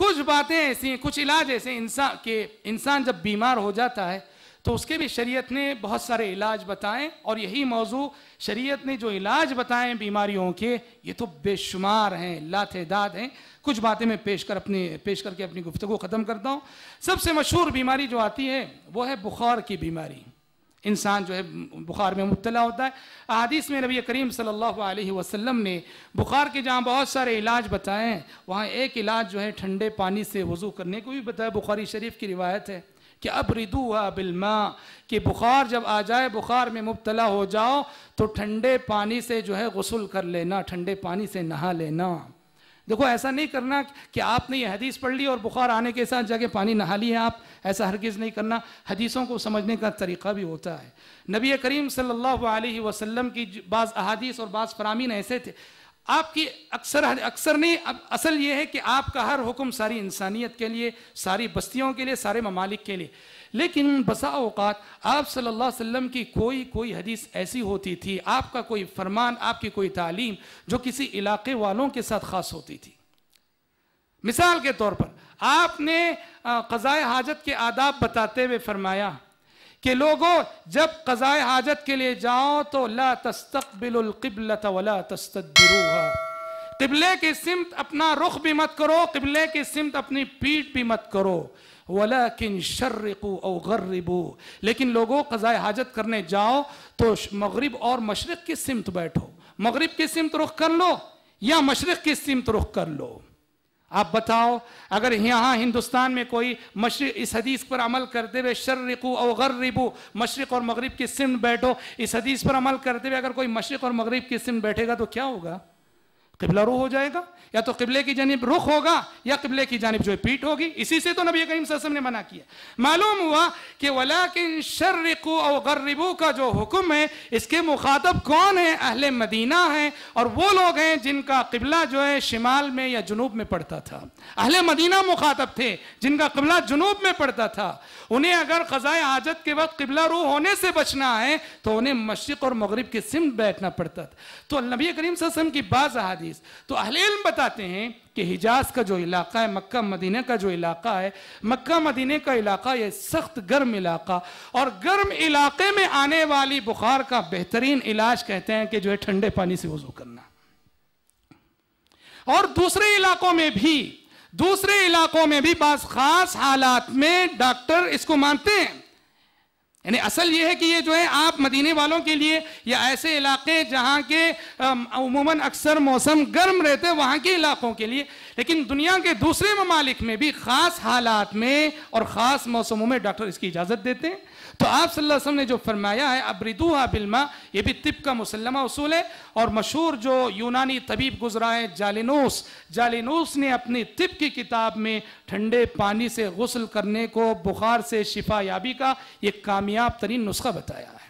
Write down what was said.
कुछ बातें ऐसी कुछ इलाज ऐसे इंसान के इंसान जब बीमार हो जाता है तो उसके भी शरीयत ने बहुत सारे इलाज बताएँ और यही मौजू शरीयत ने जो इलाज बताएँ बीमारियों के, ये तो बेशुमार हैं लातेदाद हैं। कुछ बातें मैं पेश कर अपनी, पेश करके अपनी गुफ्तु ख़त्म करता हूँ। सबसे मशहूर बीमारी जो आती है, वो है बुखार की बीमारी। इंसान जो है बुखार में मुबतला होता है। अदीस में नबी करीम सल्लल्लाहु अलैहि वसल्लम ने बुखार के जहाँ बहुत सारे इलाज बताए हैं, वहाँ एक इलाज जो है ठंडे पानी से वज़ू करने को भी बताया। बुखारी शरीफ की रिवायत है कि अब रिदू बिलमा कि बुखार जब आ जाए, बुखार में मुबतला हो जाओ तो ठंडे पानी से जो है गसल कर लेना, ठंडे पानी से नहा लेना। देखो, ऐसा नहीं करना कि आपने ये हदीस पढ़ ली और बुखार आने के साथ जाके पानी नहा लिया आप। ऐसा हरगिज़ नहीं करना। हदीसों को समझने का तरीक़ा भी होता है। नबी करीम सल्लल्लाहु अलैहि वसल्लम की बाज़ अहादीस और बाज़ फरामीन ऐसे थे। आपकी अक्सर अक्सर नहीं, अब असल ये है कि आपका हर हुक्म सारी इंसानियत के लिए, सारी बस्तियों के लिए, सारे ममालिक के लिए। लेकिन बसा अवकात आप सल्लल्लाहु अलैहि वसल्लम की कोई कोई हदीस ऐसी होती थी, आपका कोई फरमान, आपकी कोई तालीम, जो किसी इलाके वालों के साथ ख़ास होती थी। मिसाल के तौर पर, आपने क़ज़ाए हाजत के आदाब बताते हुए फरमाया कि लोगों, जब कज़ाए हाजत के लिए जाओ तो ला तस्तबिलकिबलत वला तस्तरुहा किबले की सिमत अपना रुख भी मत करो, किबले की सिमत अपनी पीठ भी मत करो। वला किन शर्रकू और गर्रिबू। लेकिन लोगों, कज़ाए हाजत करने जाओ तो मगरब और मशरक़ की सिमत बैठो। मगरब की सिमत रुख कर लो या मशरक़ की सिमत रुख कर लो। आप बताओ, अगर यहाँ हिंदुस्तान में कोई मशरक इस हदीस पर अमल करते हुए शर्रिकू और गर्रिबू, मशरक़ और मगरब की सिम बैठो, इस हदीस पर अमल करते हुए अगर कोई मशरक़ और मगरब की सिम बैठेगा तो क्या होगा? किबला रू हो जाएगा, या तो किबले की जानब रुख होगा, या किबले की जानब जो है पीठ होगी। इसी से तो नबी करीम ससम ने मना किया। मालूम हुआ कि वला किन शर्रकू और गर्रिबू का जो हुक्म है, इसके मुखातब कौन है? अहले मदीना है, और वो लोग हैं जिनका किबला जो है शिमाल में या जुनूब में पड़ता था। अहल मदीना मुखातब थे, जिनका किबला जुनूब में पड़ता था। उन्हें अगर ख़जाए हाजत के वक्त किबला रू होने से बचना है तो उन्हें मशरक़ और मगरब के सिम बैठना पड़ता था। तो नबी करीम वसम की बाज़ अहादीस तो अहले बताते हैं कि हिजाज का जो इलाका है, मक्का मदीना का जो इलाका है, मक्का मदीने का इलाका ये सख्त गर्म इलाका। और गर्म इलाके में आने वाली बुखार का बेहतरीन इलाज कहते हैं कि जो है ठंडे पानी से वज़ू करना। और दूसरे इलाकों में भी, दूसरे इलाकों में भी बास खास हालात में डॉक्टर इसको मानते हैं। यानी असल ये है कि ये जो है, आप मदीने वालों के लिए या ऐसे इलाके जहाँ के उमूमन अक्सर मौसम गर्म रहते हैं, वहाँ के इलाकों के लिए। लेकिन दुनिया के दूसरे ममालिक में भी ख़ास हालात में और ख़ास मौसमों में डॉक्टर इसकी इजाज़त देते हैं। तो आप सल्लल्लाहु अलैहि ने जो फरमाया है अबरिदुहा बिलमा ये भी तिब का मुसलमा उसूल है और मशहूर जो यूनानी तबीब गुजरा है, जालिनूस जालिनूस ने अपनी तिब की किताब में ठंडे पानी से गसल करने को, बुखार से शिफा याबी का एक कामयाब तरीन नुस्खा बताया है।